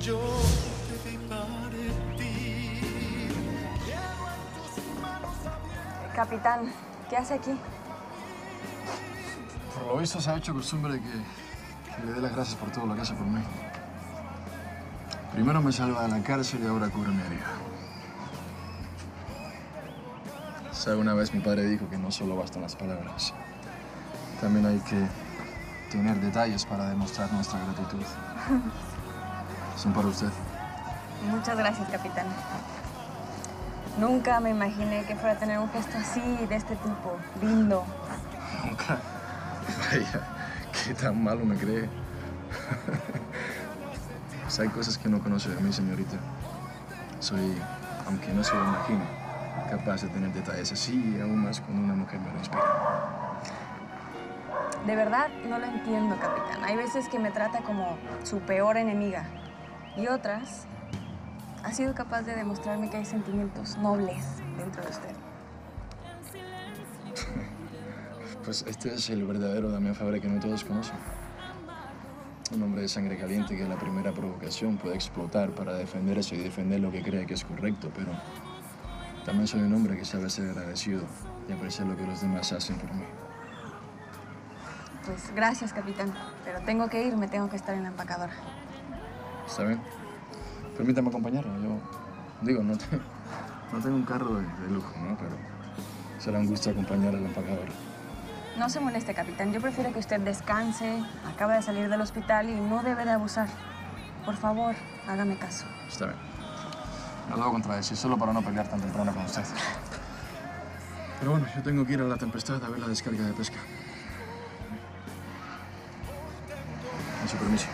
Yo te manos abiertas. Capitán, ¿qué hace aquí? Por lo visto se ha hecho costumbre de que, que le dé las gracias por todo lo que hace por mí. Primero me salva de la cárcel y ahora cubre mi herida. ¿Sabe? Una vez mi padre dijo que no solo bastan las palabras. También hay que tener detalles para demostrar nuestra gratitud. Son para usted. Muchas gracias, capitán. Nunca me imaginé que fuera a tener un gesto así, de este tipo, lindo. Nunca. Vaya, qué tan malo me cree. Pues hay cosas que no conoce de mí, señorita. Soy, aunque no se lo imagine, capaz de tener detalles así y aún más cuando una mujer me lo inspira. De verdad, no lo entiendo, capitán. Hay veces que me trata como su peor enemiga. Y otras, ha sido capaz de demostrarme que hay sentimientos nobles dentro de usted. Pues este es el verdadero Damián Fabre que no todos conocen. Un hombre de sangre caliente que en la primera provocación puede explotar para defenderse y defender lo que cree que es correcto, pero también soy un hombre que sabe ser agradecido y apreciar lo que los demás hacen por mí. Pues gracias, capitán. Pero tengo que irme, tengo que estar en la empacadora. ¿Está bien? Permítame acompañarlo. Yo, digo, no, te- no tengo un carro de, de lujo, ¿no? Pero será un gusto acompañar a la empacadora. No se moleste, capitán. Yo prefiero que usted descanse, acaba de salir del hospital y no debe de abusar. Por favor, hágame caso. Está bien. No lo voy a contradecir solo para no pelear tan temprano con usted. Pero bueno, yo tengo que ir a la tempestad a ver la descarga de pesca. Con su permiso.